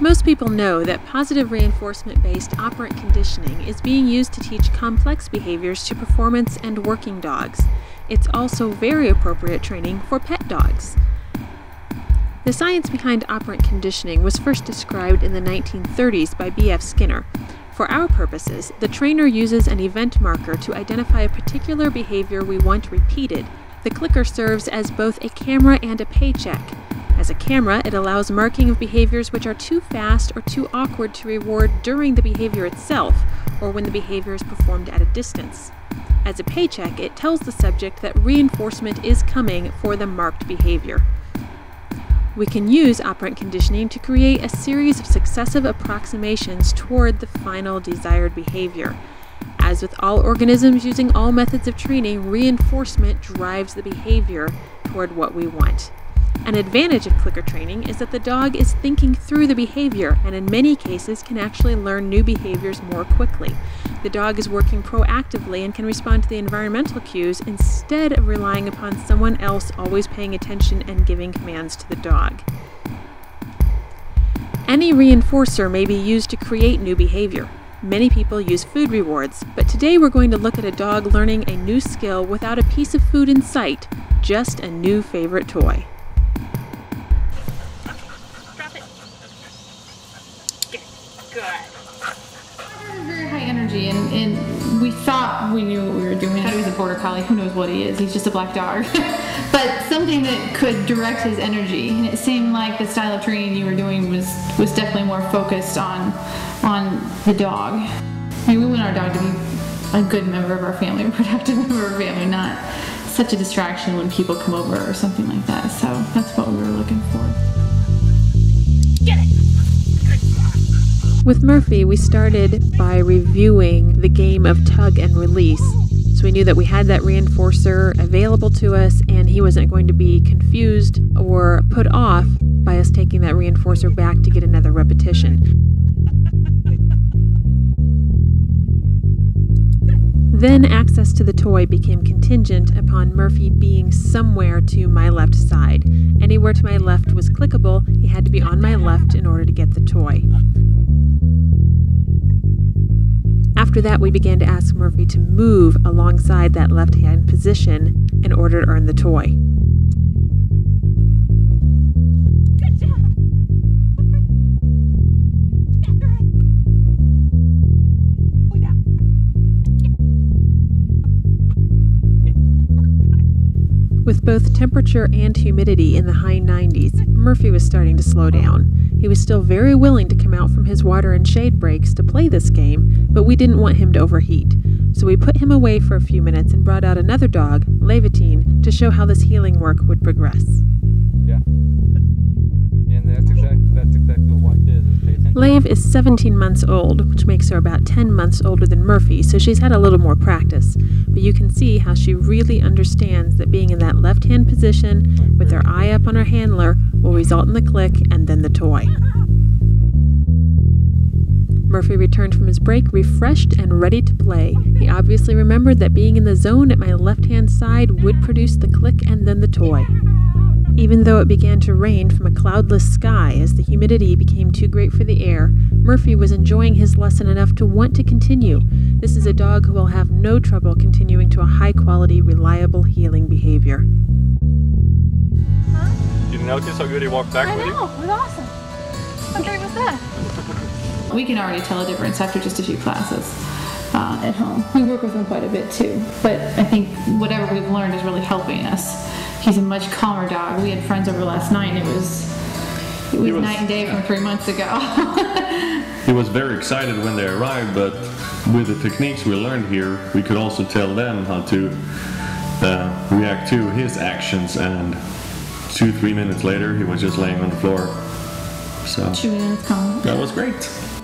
Most people know that positive reinforcement based operant conditioning is being used to teach complex behaviors to performance and working dogs. It's also very appropriate training for pet dogs. The science behind operant conditioning was first described in the 1930s by B.F. Skinner. For our purposes, the trainer uses an event marker to identify a particular behavior we want repeated. The clicker serves as both a camera and a paycheck. As a camera, it allows marking of behaviors which are too fast or too awkward to reward during the behavior itself, or when the behavior is performed at a distance. As a paycheck, it tells the subject that reinforcement is coming for the marked behavior. We can use operant conditioning to create a series of successive approximations toward the final desired behavior. As with all organisms using all methods of training, reinforcement drives the behavior toward what we want. An advantage of clicker training is that the dog is thinking through the behavior and in many cases can actually learn new behaviors more quickly. The dog is working proactively and can respond to the environmental cues instead of relying upon someone else always paying attention and giving commands to the dog. Any reinforcer may be used to create new behavior. Many people use food rewards, but today we're going to look at a dog learning a new skill without a piece of food in sight, just a new favorite toy. We knew what we were doing. He was a border collie. Who knows what he is? He's just a black dog. but something that could direct his energy. And it seemed like the style of training you were doing was was definitely more focused on on the dog. I mean, we want our dog to be a good member of our family, a productive member of our family, not such a distraction when people come over or something like that. So that's what we were looking for. With Murphy, we started by reviewing the game of tug and release. So we knew that we had that reinforcer available to us and he wasn't going to be confused or put off by us taking that reinforcer back to get another repetition. Then access to the toy became contingent upon Murphy being somewhere to my left side. Anywhere to my left was clickable, he had to be on my left in order to get the toy. After that, we began to ask Murphy to move alongside that left hand position in order to earn the toy. With both temperature and humidity in the high 90s, Murphy was starting to slow down. He was still very willing to come out from his water and shade breaks to play this game, but we didn't want him to overheat. So we put him away for a few minutes and brought out another dog, Levitine, to show how this heeling work would progress. Yeah. And that's exactly, that's exactly what watch is. Lave is 17 months old, which makes her about 10 months older than Murphy, so she's had a little more practice. But you can see how she really understands that being in that left hand position with her eye up on her handler will result in the click and then the toy. Murphy returned from his break refreshed and ready to play. He obviously remembered that being in the zone at my left hand side would produce the click and then the toy. Even though it began to rain from a cloudless sky as the humidity became too great for the air, Murphy was enjoying his lesson enough to want to continue. This is a dog who will have no trouble continuing to a high quality, reliable heeling behavior. Huh? Did you notice how good he walked back I with know, it was awesome. How great was that? we can already tell a difference after just a few classes. Uh, at home. We work with him quite a bit too, but I think whatever we've learned is really helping us he's a much calmer dog. We had friends over last night, and it was it was, was night and day from three months ago. was very excited when they arrived, but with the techniques we learned here, we could also tell them how to uh, react to his actions. And two, three minutes later, he was just laying on the floor. So two minutes calm. That was great.